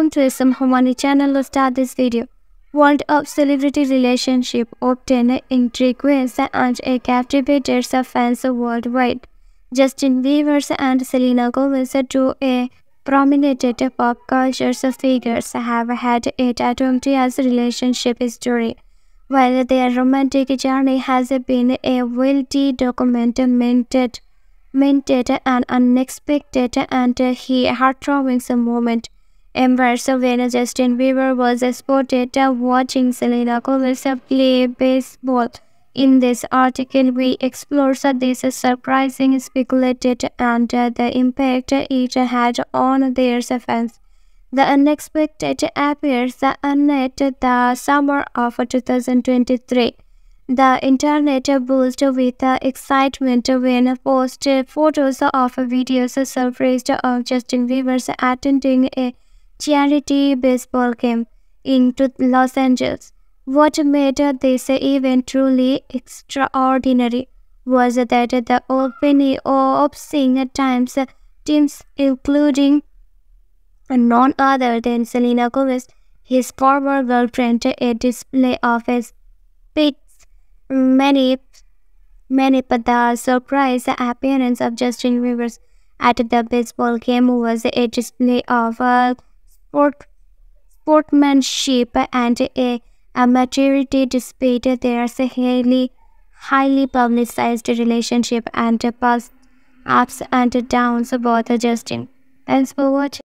Welcome to SM Homani channel. Let's start this video. World of celebrity relationship obtain intrigues and captivates fans worldwide. Justin Bieber and Selena Gomez, two a prominent pop culture figures, have had a tumultuous relationship history. While their romantic journey has been a wildly documented minted and unexpected and he heartwarming moment. Embarrassed when Justin Bieber was spotted watching Selena Gomez play baseball. In this article, we explore this surprising speculated and uh, the impact it had on their fans. The unexpected appears at the summer of 2023. The internet buzzed with excitement when posted photos of videos surfaced of Justin Bieber attending a charity baseball game into Los Angeles. What made this event truly extraordinary was that the opening of seeing times teams including none other than Selena Gomez, his former girlfriend, a display of his pics Many, many, but the surprise appearance of Justin Bieber at the baseball game was a display of uh, sport, sportsmanship and a, a maturity despite their highly, highly publicized relationship and past ups and downs about Justin. Thanks for watching.